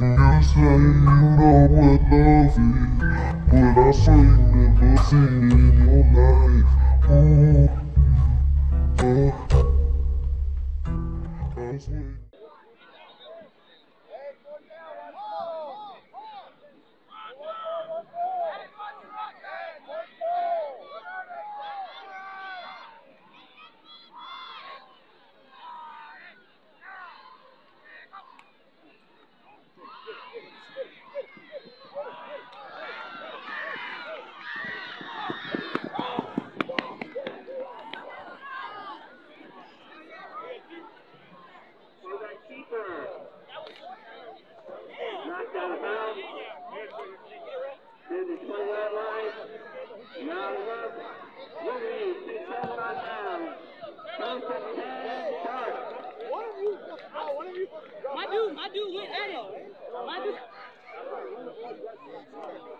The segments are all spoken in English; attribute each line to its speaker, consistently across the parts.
Speaker 1: You say you know what love is. But I swear you never seen it in your life Ooh, uh, I swear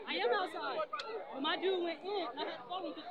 Speaker 2: I am outside. But my dude went in. I had to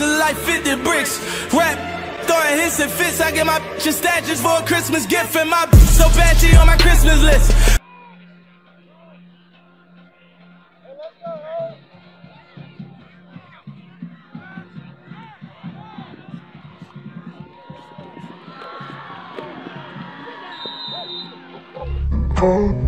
Speaker 3: Are like 50 bricks. Rap, throwing hits and fits. I get my bitch statues for a Christmas gift. And my so bad she on my Christmas list.
Speaker 1: If